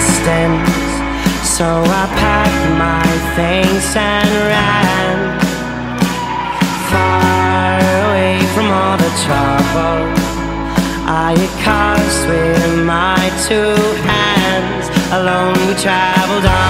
distance. So I packed my things and ran far away from all the trouble I had caused with my two hands. Alone we traveled on.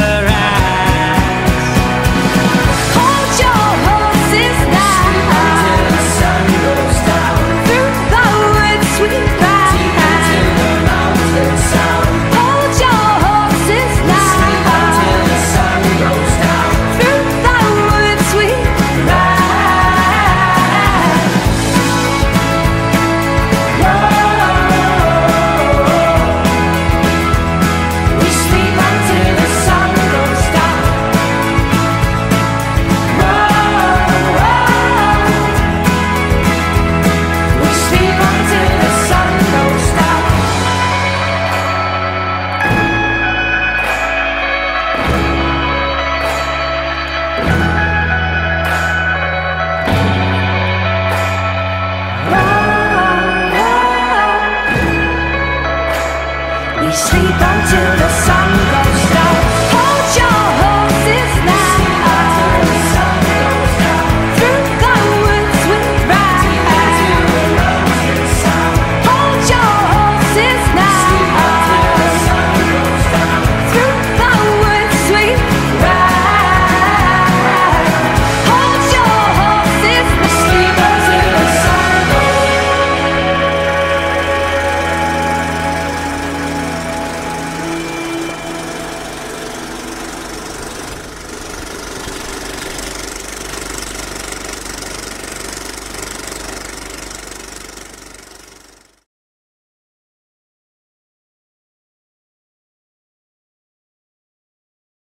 Until the sun. goes